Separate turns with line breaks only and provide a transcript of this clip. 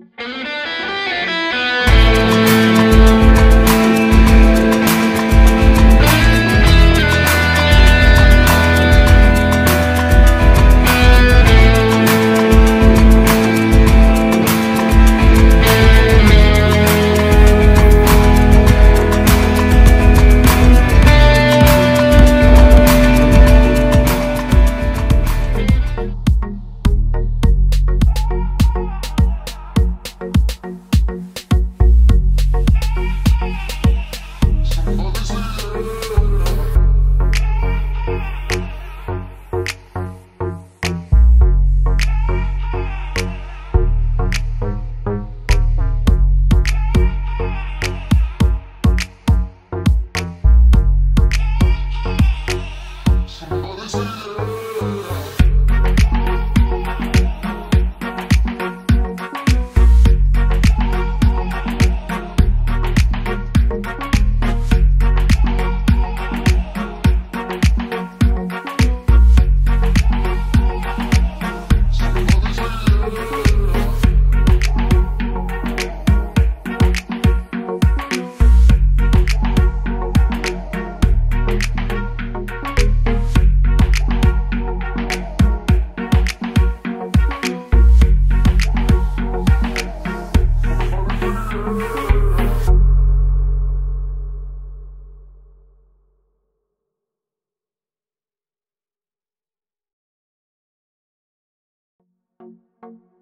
Bye. you